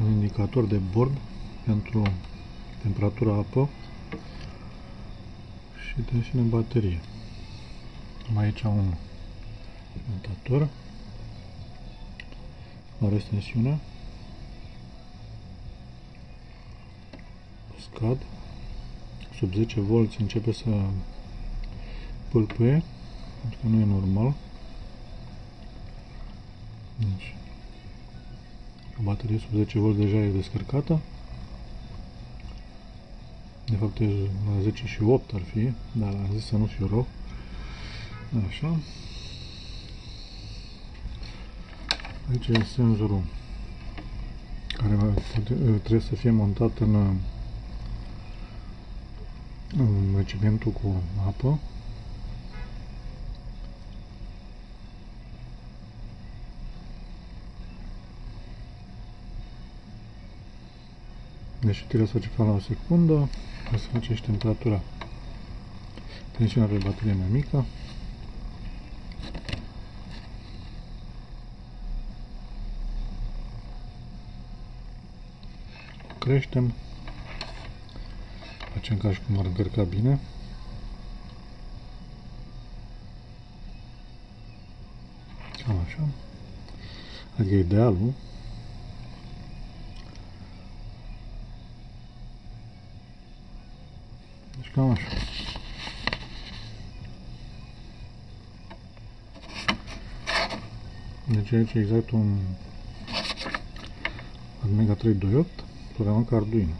un indicator de bord pentru temperatura apă și tensiune baterie. Am aici un montator, are tensiune, scad, sub 10 V începe să pâlpâie, asta nu e normal. Deci, baterie sub 10 V deja e descărcată. De fapt e la 10 și 8 ar fi, dar am zis să nu fiu rău. Așa. Aici e senzorul care trebuie să fie montat în, în recipientul cu apă. Deci trebuie să face la o secundă ca să face și temperatura. Tensiunea pe baterie mai mică. creștem. Facem ca și cum ar încărca bine. Cam așa. Adică idealul Deci cam așa. Deci aici e exact un Mega 328 programat cu Arduino.